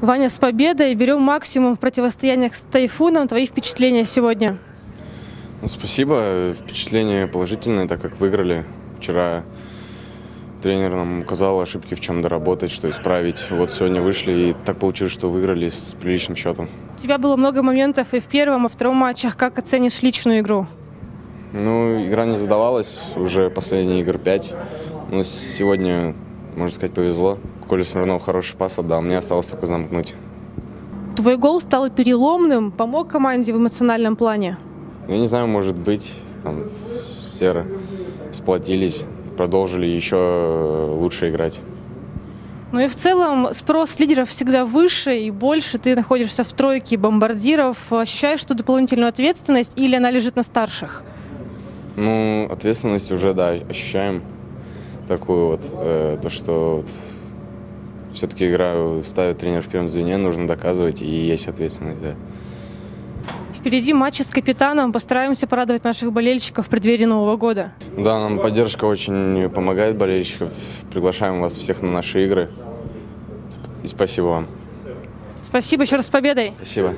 Ваня, с победой. Берем максимум в противостояниях с Тайфуном. Твои впечатления сегодня? Ну, спасибо. Впечатление положительное, так как выиграли. Вчера тренер нам указал ошибки, в чем доработать, что исправить. Вот сегодня вышли и так получилось, что выиграли с приличным счетом. У тебя было много моментов и в первом, и в втором матчах. Как оценишь личную игру? Ну, игра не задавалась, уже последние игр 5. Но сегодня, можно сказать, повезло. Коля Смирнов хороший пас отдал, мне осталось только замкнуть. Твой гол стал переломным, помог команде в эмоциональном плане? Я не знаю, может быть, там все сплотились, продолжили еще лучше играть. Ну и в целом спрос лидеров всегда выше и больше. Ты находишься в тройке бомбардиров. Ощущаешь что дополнительную ответственность или она лежит на старших? Ну, ответственность уже, да, ощущаем такую вот, э, то, что вот, все-таки игра ставит тренер в первом звене, нужно доказывать, и есть ответственность, да. Впереди матчи с капитаном. Постараемся порадовать наших болельщиков в преддверии Нового года. Да, нам поддержка очень помогает болельщиков. Приглашаем вас всех на наши игры. И спасибо вам. Спасибо еще раз с победой. Спасибо.